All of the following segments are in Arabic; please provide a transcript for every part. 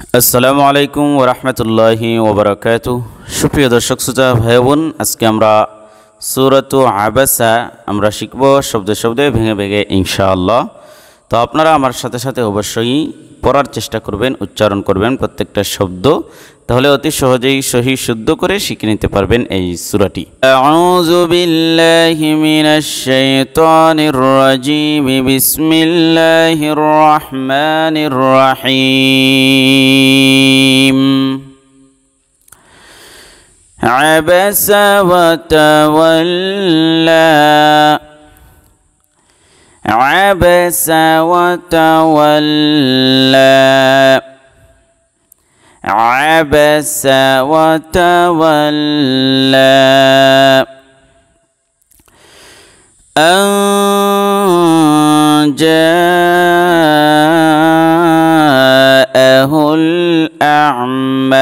আসসালামু আলাইকুম ওরহমতুল্লাহি ওবরাকাত সুপ্রিয় দর্শক, শ্রোতা ভাই বোন আজকে আমরা সুরত আবাসা, আমরা শিখব শব্দে শব্দে, ভেঙে ভেঙে ইনশাআল্লাহ। তো আপনারা আমার সাথে সাথে অবশ্যই পড়ার চেষ্টা করবেন উচ্চারণ করবেন প্রত্যেকটা শব্দ তাহলে অতি সহজেই সহি শুদ্ধ করে শিখে নিতে পারবেন এই সুরাটি আউযু বিল্লাহি মিনাশ শাইতানির রাজিম বিসমিল্লাহির রহমানির রহিম عبس وتولى عبس وتولى. عبس وتولى. أن جاءه الأعمى.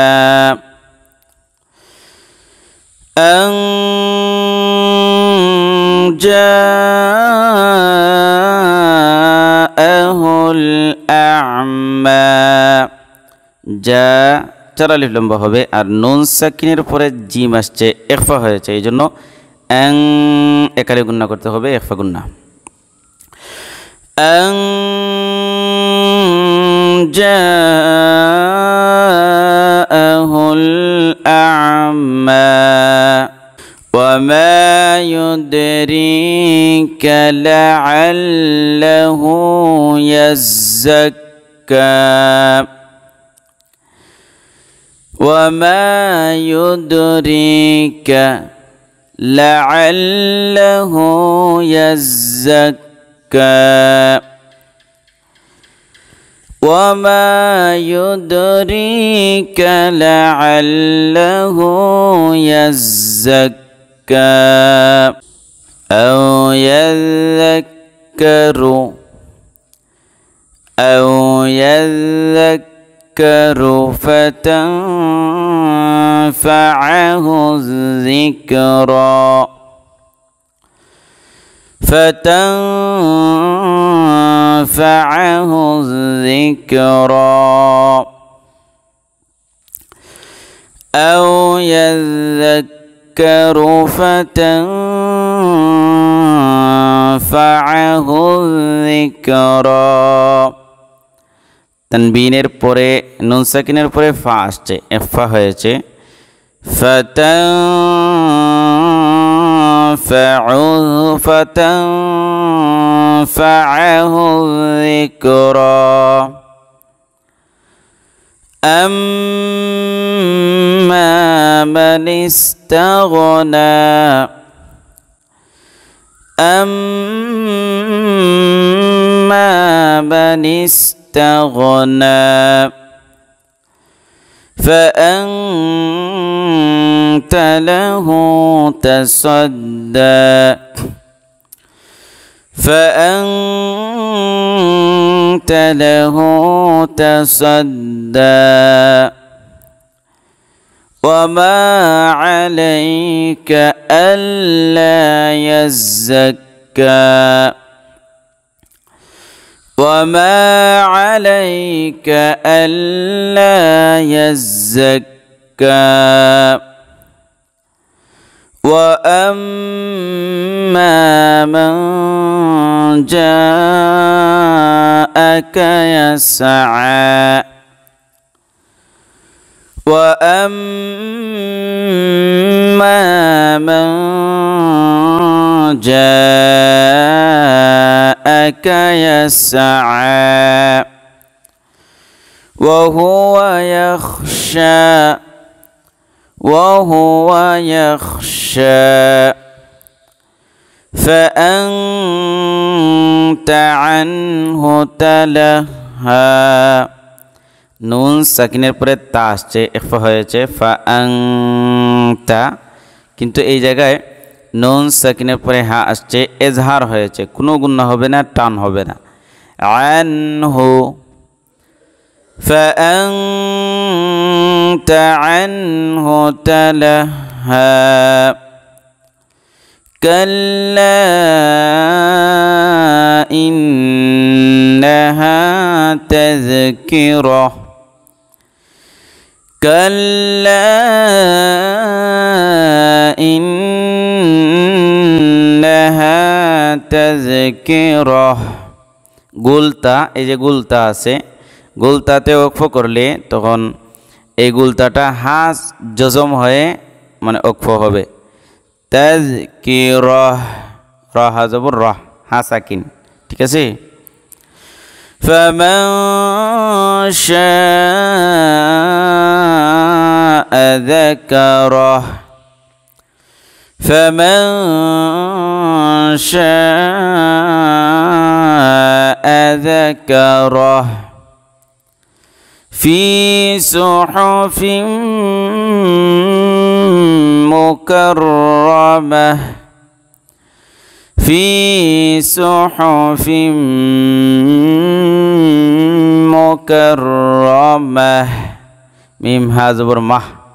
أن جاءه الأعمى যা চারা লিফ লম্বা হবে আর নুন সাকিনের পরে জিম আসছে একফা হয়েছে এই জন্য অ্যাং একালে গুন্না করতে হবে একফা গুন্না অ্যাং جاءه الأعمى وما يدريك لعله يزكى وما يدريك لعله يزكى وما يدريك لعله يزكى أو يذكر أو يذكر فتنفعه الذكرى فتنفعه الذكرى أو يذكر فتنفعه الذكرى তানবিনের পরে নুন সাকিনের পরে ফা আসছে এফা হয়েছে فتنفعه الذكرى أما من استغنى أما من استغنى فأنت له تصدى. فأنت له تصدى. وما عليك ألا يزكى وما عليك ألا يزكى وأما من جاءك يسعى وأما من جاءك يسعى وهو يخشى وهو يخشى فأنت عنه تلهى নুন সাকিনের পরে তা আসছে একফা হয়েছে ফা তা কিন্তু এই জায়গায় নুন সাকিনের পরে হা আসছে এজহার হয়েছে কোনো গুণা হবে না টান হবে না আনহু فأنت عنه تلهى كلا إنها تذكرة كلا إنها تذكرة গুলতা এই যে গুলতা আছে গুলতাতে অক্ষ করলে তখন এই গুলতাটা হাস জজম হয়ে মানে অক্ষ হবে তেজ কি রহ রহ জবর রহ হাসাকিন ঠিক আছে فمن شاء ذكره. فمن شاء ذكره. في صحف مكرمة. في صحف مكرمة. ميم هذا برمح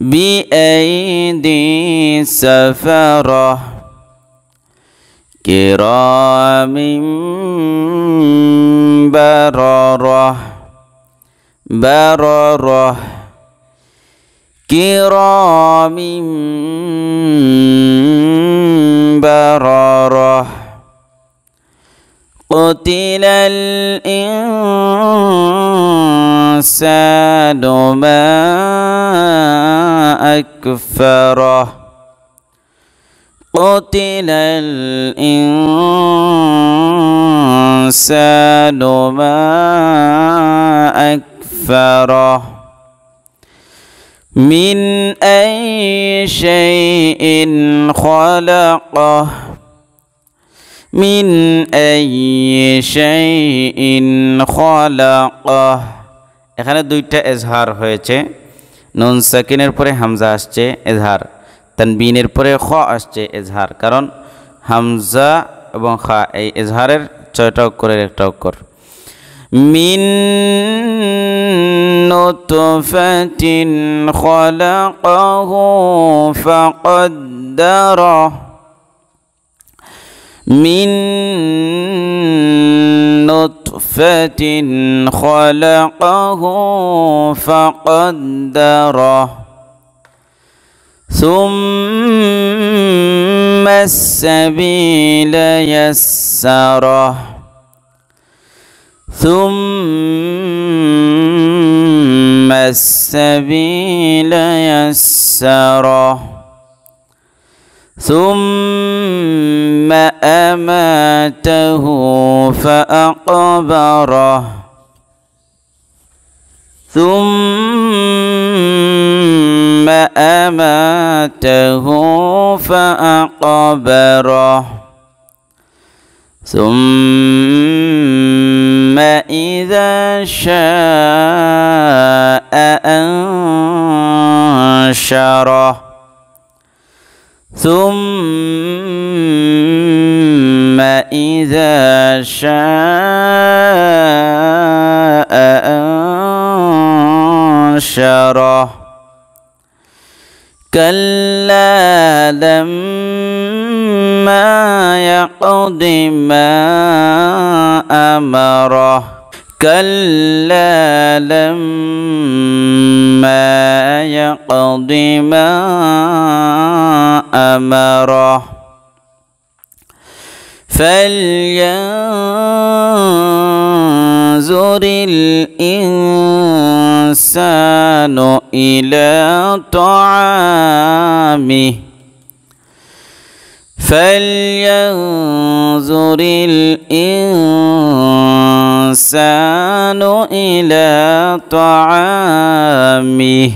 بأيدي سفرة كرام بررة بررة. كرام بررة. قتل الإنسان ما أكفره قتل الإنسان ما أكفره من أي شيء خلقه من أي شيء خلقه এখানে দুইটা এজহার হয়েছে নুন সাকিনের পরে হামজা আসছে এজহার তানবিনের পরে খ আসছে এজহার কারণ হামজা এবং খা এই এজহারের ছয়টা অক্ষরের একটা অক্ষর মিন نطفة خلقه فقدره من نطفة خلقه فقدره. ثم السبيل يسره. ثم السبيل يسره. ثم أماته فأقبره ثم أماته فأقبره ثم إذا شاء أنشره ثم إذا شاء أنشره. كلا لما يقض ما أمره. كلا لما يقض ما أمره. فلينظر الإنسان إلى طعامه. فلينظر الإنسان إلى طعامه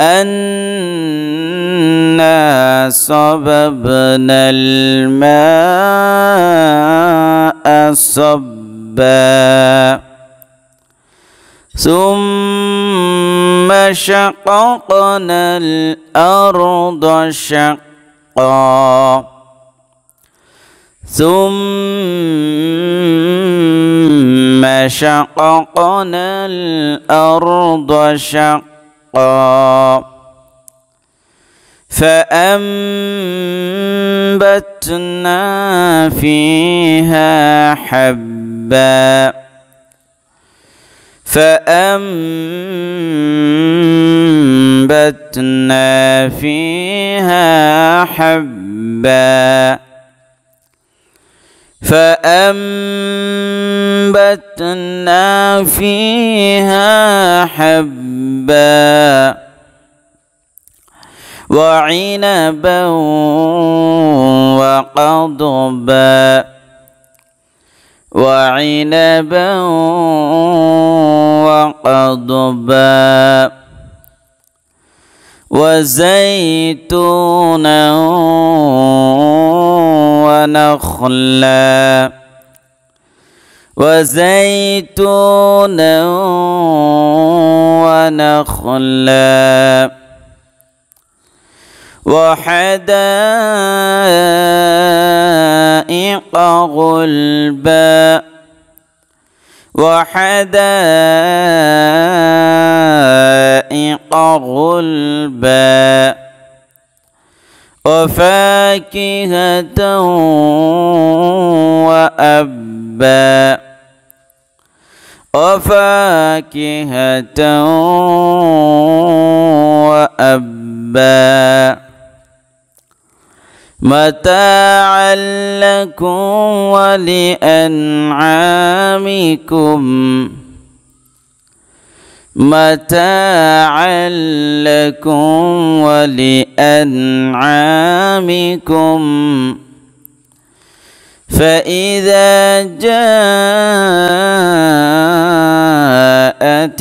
أنا صببنا الماء صبا ثم شققنا الأرض شقا ثم شققنا الأرض شقا. فأنبتنا فيها حبًّا. فأنبتنا فيها حبا. فأنبتنا فيها حبا. وعنبا وقضبا. وعنبا وقضبا. وزيتونا ونخلا. وزيتونا ونخلا. وحدائق غلبا. وحدائق غلبا وفاكهة وأبا وفاكهة وأبا متاعا لكم ولأنعامكم. متاعا لكم ولأنعامكم. فإذا جاءت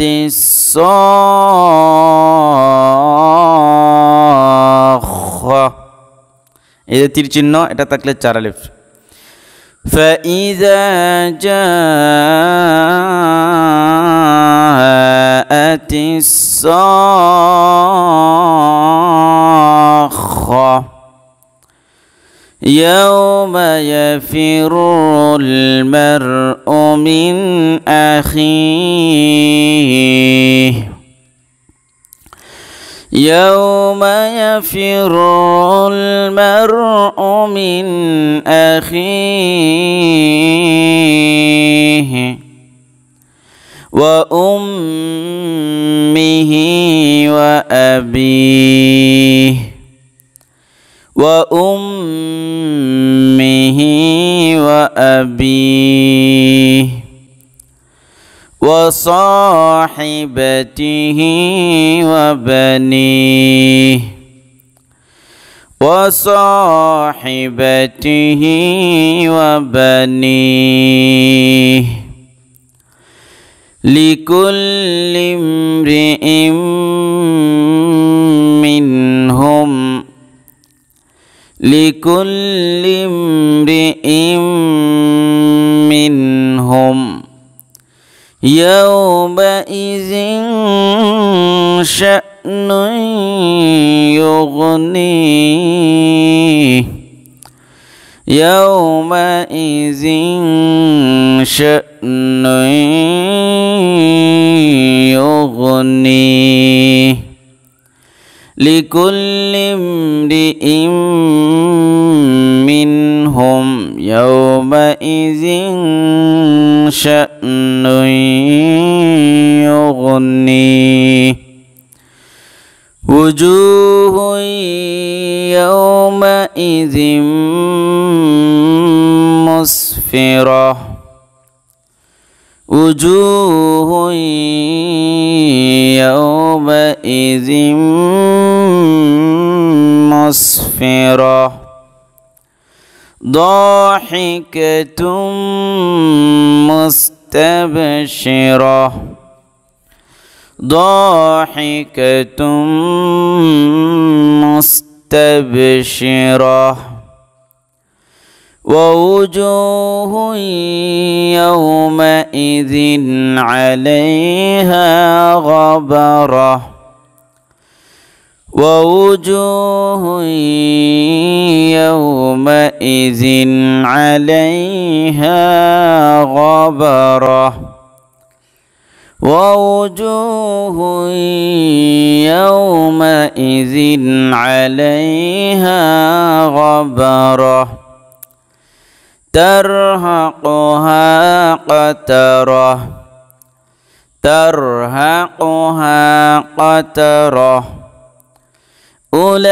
الصاخة এই যে তীর চিহ্ন এটা থাকলে চার আলিফ فإذا جاءت الصاخة يوم يفر المرء من أخيه يوم يفر المرء من أخيه وأمه وأبيه وأمه وأبيه وصاحبته وبنيه وصاحبته وبنيه لكل امرئ منهم لكل امرئ منهم يومئذ شأن يغنيه يومئذ شأن يغنيه لكل امرئ منهم يومئذ شأن يغنيه وجوه يومئذ مسفرة. وجوه يومئذ مسفرة. ضاحكة مستبشرة. ضاحكة مستبشرة. ووجوه يومئذ عليها غبرة. ووجوه يومئذ عليها غبرة. ووجوه يومئذ عليها غبرة. ترهقها قترة. ترهقها قترة. أولئك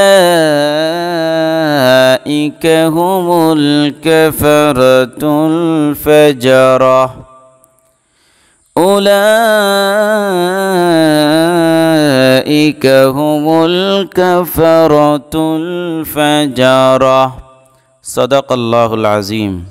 هم الكفرة الفجرة. أولئك هم الكفرة الفجرة. صدق الله العظيم.